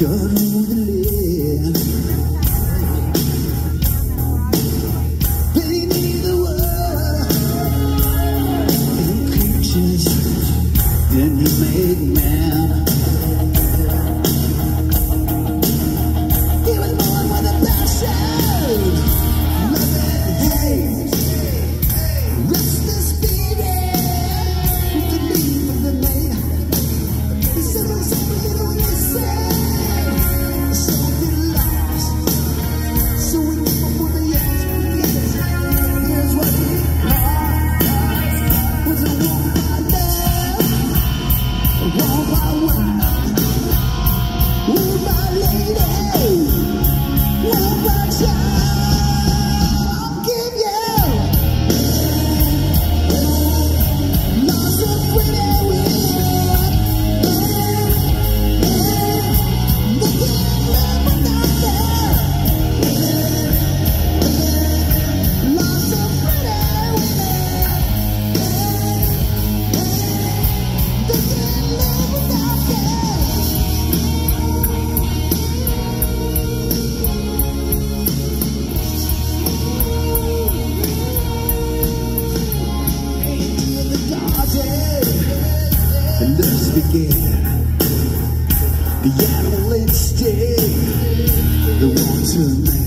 God began the animal instinct, the man.